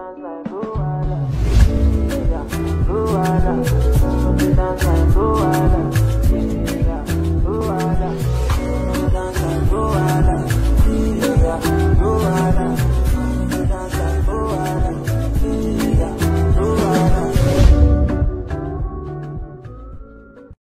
dance like Luana. Yeah, Luana. Don't you dance like